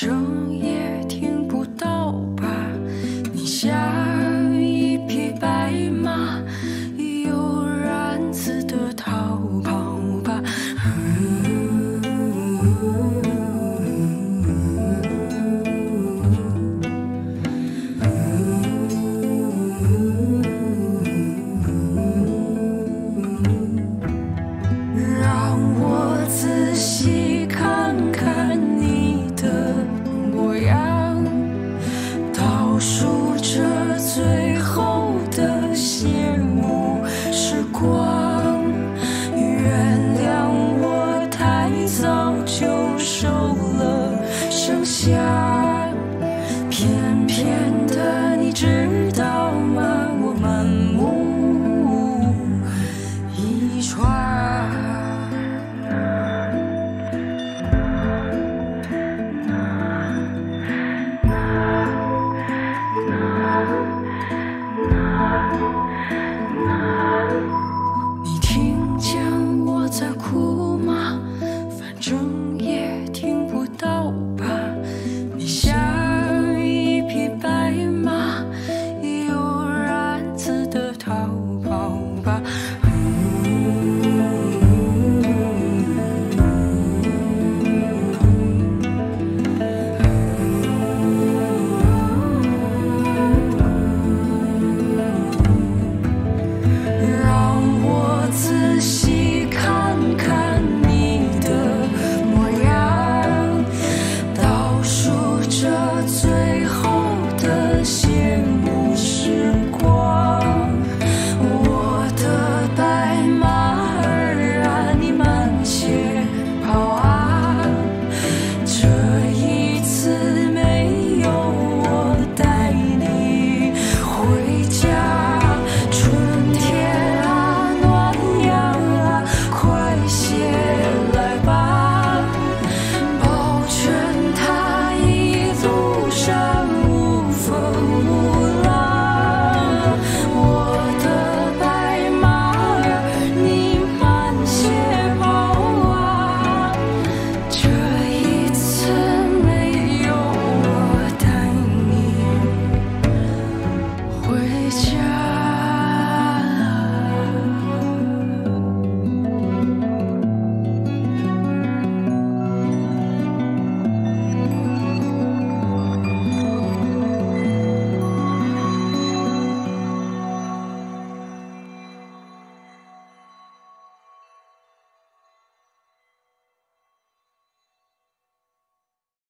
true. 最后